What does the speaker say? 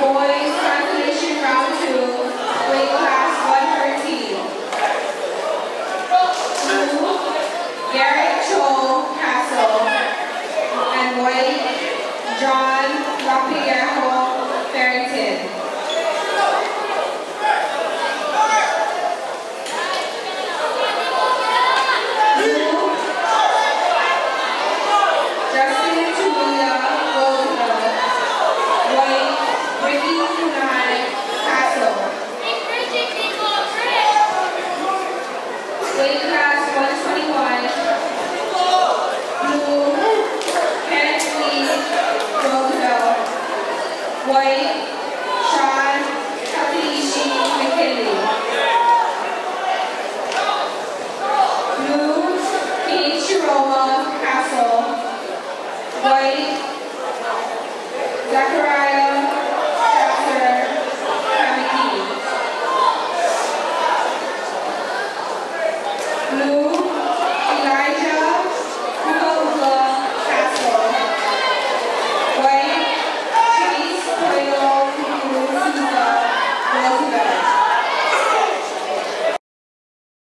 boys. White, Sean McKinley. Blue, Castle. White, Zachariah